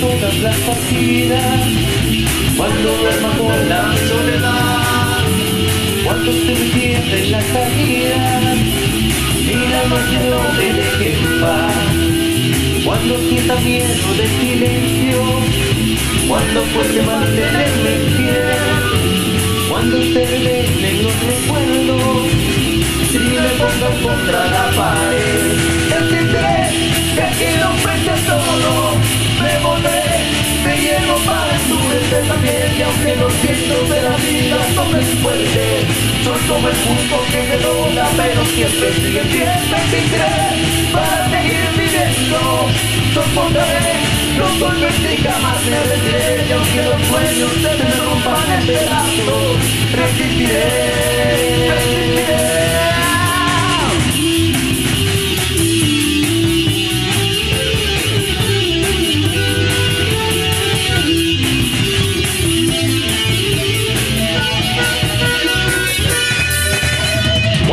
todas las partidas, cuando duerma con la soledad, cuando se me pierde la salida, y la noche no me deje en paz, cuando sienta miedo del silencio, cuando puede mantenerme fiel, cuando se revelen los recuerdos, y me ponga contra la pared, endurecer también, y aunque los vientos de la vida son muy fuertes, soy como el punto que me dobla, pero siempre sigue fiel, resistiré para seguir viviendo, soportaré los golpes y jamás me rendiré, y aunque los sueños se me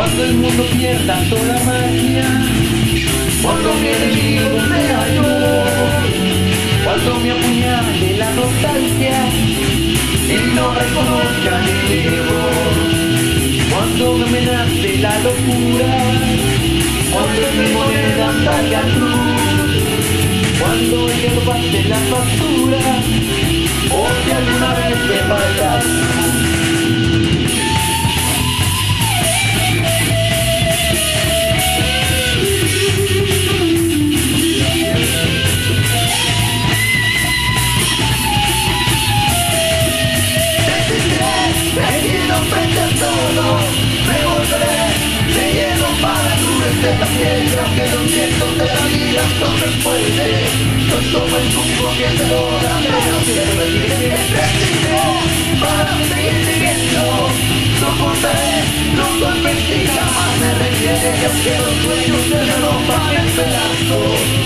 Cuando el mundo pierda toda magia, cuando mi enemigo sea yo, cuando me apuñale la nostalgia. Y no reconozca mi ego, cuando me amenace la locura, cuando mi moneda salga cruz, cuando el no pase la factura, Esto me puede Yo soy el que te lo da Pero quiero vivir en Para seguir viviendo Soportaré los golpes y jamás me rendiré Aunque los sueños se rompan en pedazos